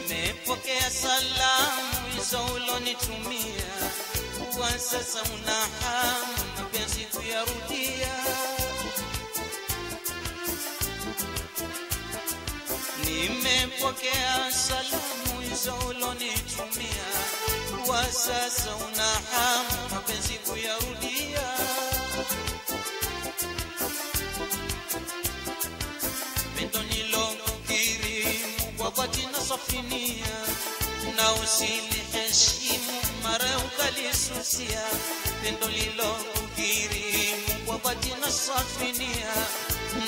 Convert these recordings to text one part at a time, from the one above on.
nimepokea salamu hizo ulonitumia. Kuwa sasa una hamu mapenzi kuyarudia nimepokea salamu hizo ulonitumia. Kuwa sasa una mapenzi kuyarudia na safinia na usiliheshimu mara ukalisusia pendo lilokirimu kwa dhati na safinia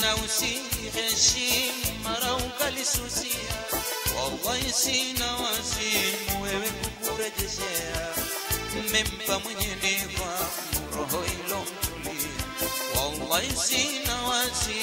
na usiliheshimu mara ukalisusia. Wallahi sina wazimu wewe kukurejeshea mmempa mwenye neva roho ilomtulia wallahi sina wazimu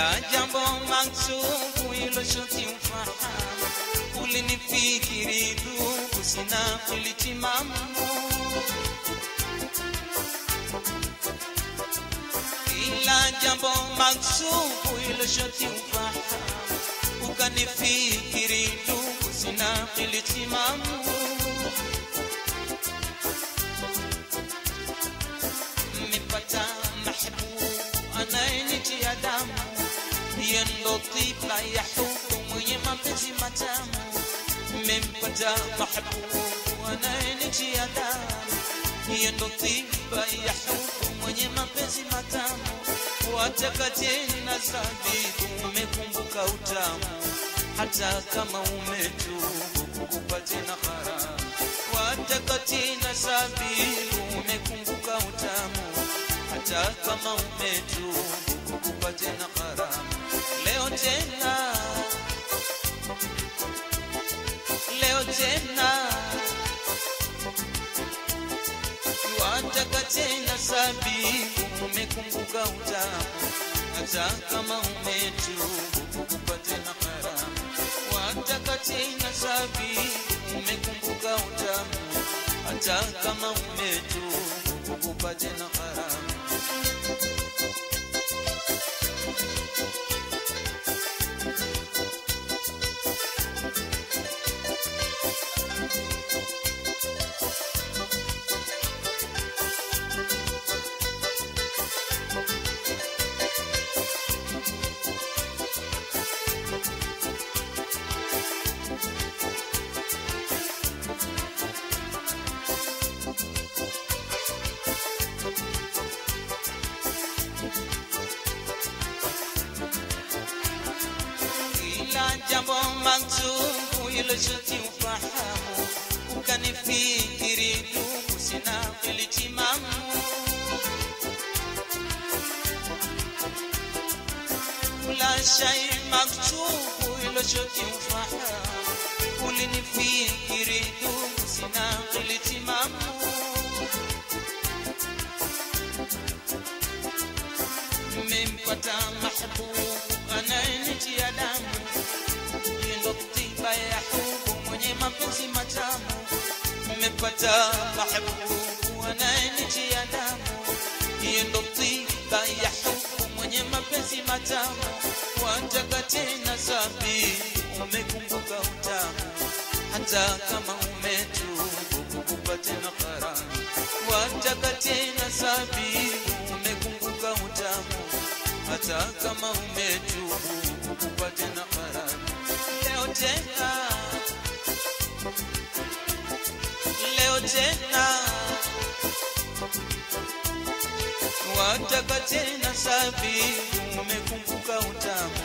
kila jambo mansuku iloshotimfana ulinifikiri ndugu sina kulitimama kila jambo mansuku iloshotimfana ukanifikiri ndugu sina kulitimama hiyo ndo tiba ya huku mwenye mapenzi matamu. Mahabubu anayenitia yendo ndo tiba ya huku mwenye mapenzi matamu. Wataka tena zabibu umekumbuka utamu. Hata kama umetubu kukupa tena haramu. Zabibu umekumbuka utamu. Hata kama umetubu kukupa tena haramu tena leo tena wataka tena sabibu umekumbuka utamu hata kama umetubu kukupa tena haramu wataka tena sabibu umekumbuka utamu hata kama umetubu kukupa tena haramu Kila jambo mazungu iloshukiufahamu ukanifikiri duku sina kilichimamu kula shai maktubu iloshukiufahamu ulinifikiri duku mmempata mahbubu anayenitia damu. Yendo ya hubu mwenye mapenzi matamu. Mmepata mahbubu anayenitia damu. Yendo ya hubu mwenye mapenzi matamu. Wataka tena safi umekumbuka utamu. Hata kama umetu kukupa tena karamu wataka tena zabibu kabisa kama umetubu kukupa tena maradhi leo tena. Leo tena. Wataka tena safi umekumbuka utamu.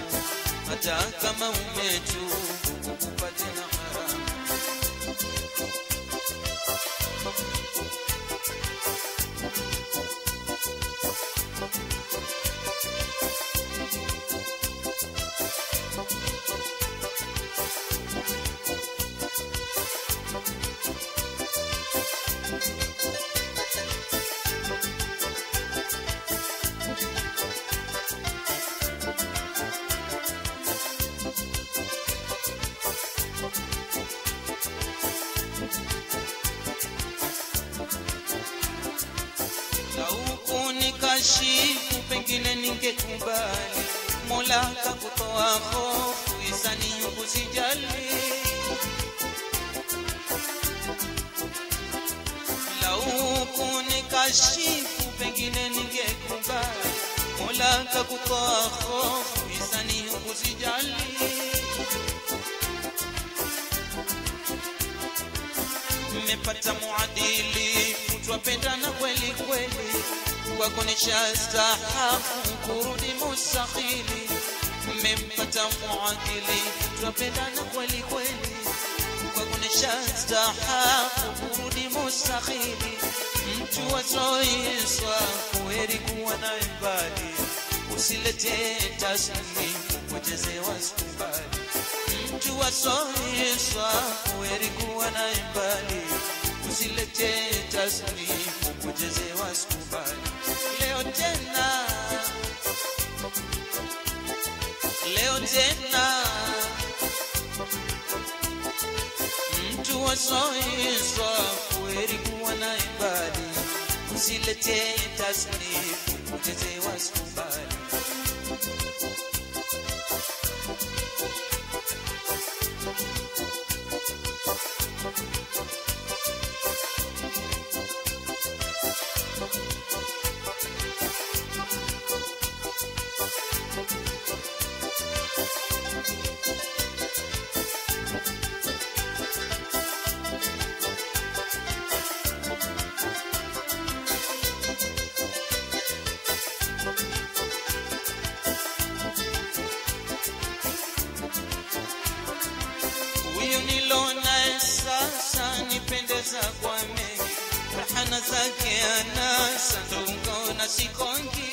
Hata kama umetubu kukupa tena lau nikashifu, pengine ningekubali. Mola kakutoa hofu isani nyungu sijali. Lau kunikashifu pengine ningekubali. Mola kakutoa hofu isani mmepata muadili. Mtu apendana kweli kweli kwako nishastahafu kurudi mustahili. Mmempata muadili twapendana kweli kweli kwako nishastahafu kurudi mustahili. Mtu wazoiswa kuheri kuwa naye mbali usilete tasmi kuchezewa sikubali mtu wazoiswa kuheri kuwa na imbali usilete tasnifu kuchezewa sikubali leo tena leo tena. Mtu kuwa na imbali sikubali zake anasa na sikongi.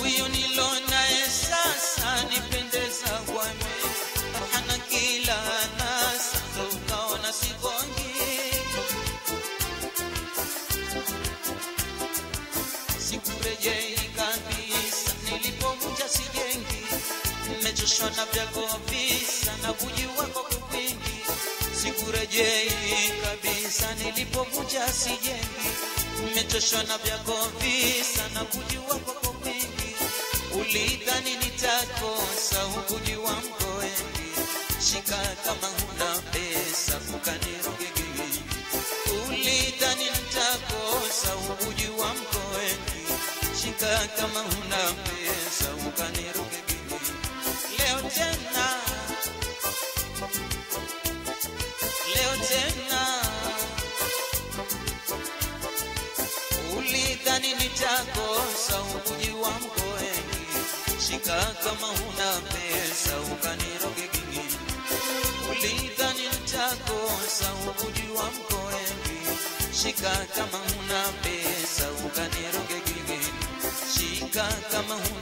Huyu nilonaye sasa nipendeza wame hana rahana kila anasa ndo ukaona sikongi. Sikurejei kabisa nilipovunja sijengi. Nimechoshwa na vyako visa na kujiwa sikurejei kabisa nilipovunja sijengi nimechoshwa na vyako visa na kujua kwako kupingi ulidhani nitakosa hukujua wengi. Shika kama huna pesa ukanirogegei ulidhani nitakosa hukujua wengi. Shika kama huna ulidhani nitakosa hukujua mko wengi shika kama una pesa ukanirogegei ulidhani nitakosa hukujua mko wengi shika kama una pesa ukaniroge kingine. shika kama huna